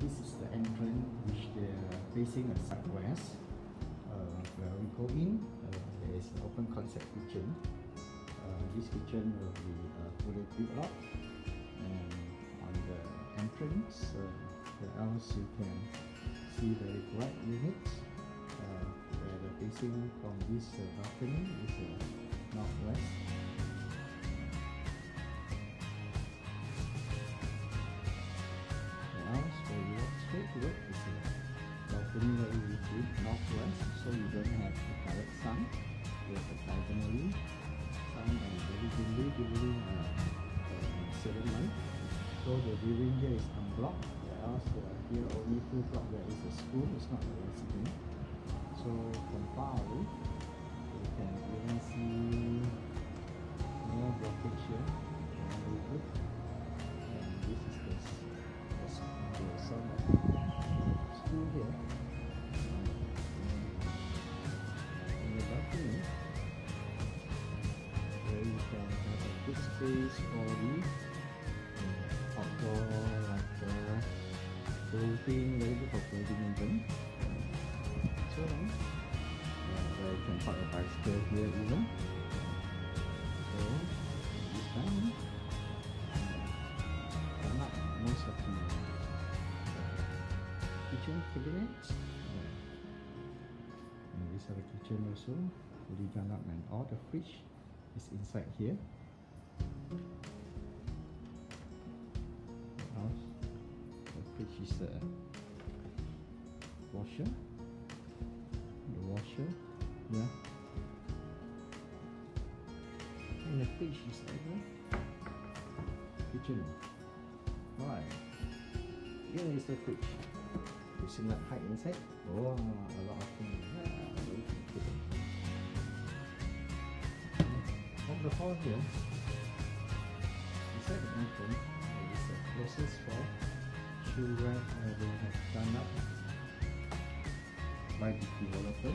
this is the entrance which they're facing a southwest. Uh, where we go in, uh, there is an open concept kitchen. Uh, this kitchen will be uh, fully built up and on the entrance uh, else you can see very bright units uh, where the facing from this uh, balcony is northwest so you don't have the direct sun. You have a diagonally sun and during uh, uh, certain month so the viewing here is unblocked whereas uh, here only two block there is a school it's not a residence so from far away you can space for the outdoor like uh, clothing very good for clothing even so where you can park a bicycle here even. So this time uh, up most of the kitchen cabinets uh, and these are the kitchen also. Fully done up and all the fridge is inside here is a washer the washer yeah. And the fridge is over kitchen right here is the fridge you see that height inside? Oh a lot of things. The hall here. Beside the entrance is a closest for shoe rack where they have done up by the developer.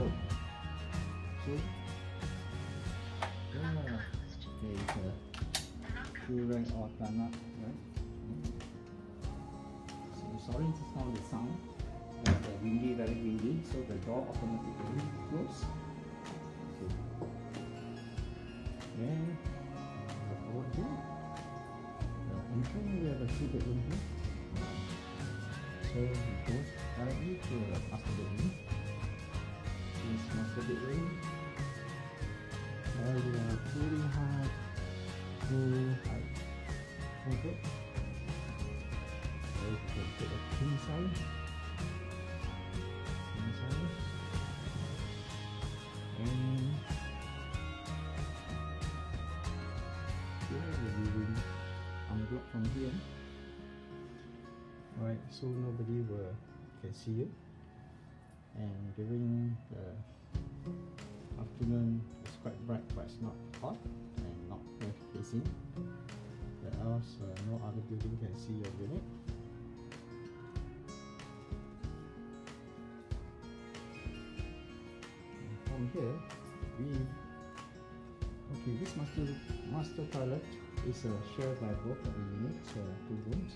Oh. Yeah, is a shoe rack all done up, right? So sorry to sound the sound, but uh, windy, very windy, so the door automatically close. Okay. Then, we bedroom here. So we go directly to the master bedroom. This master bedroom. Where we are fully high, full bed. Where you can put a king size. King size. And here the living unblocked from here. Alright, so nobody will can see you. And during the afternoon, it's quite bright, but it's not hot and not west facing. Where else, uh, no other building can see your unit. And from here, we okay. This master master toilet is uh, shared by both of the units, uh, two rooms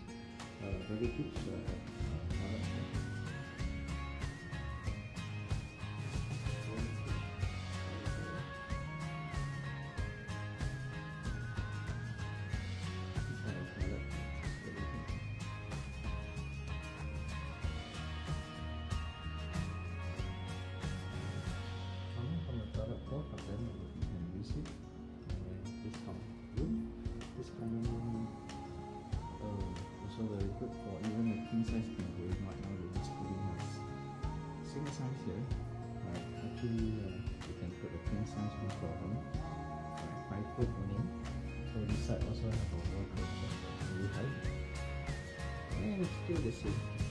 very huge good for even a king size can go in right now with this cooling house. Single size here, right? Actually, uh, you can put a king size no problem. Right, five foot only. So this side also have a wardrobe that's very high. And still the same.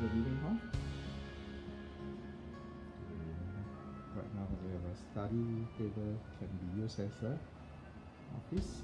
The living hall. Right now we have a study table can be used as a office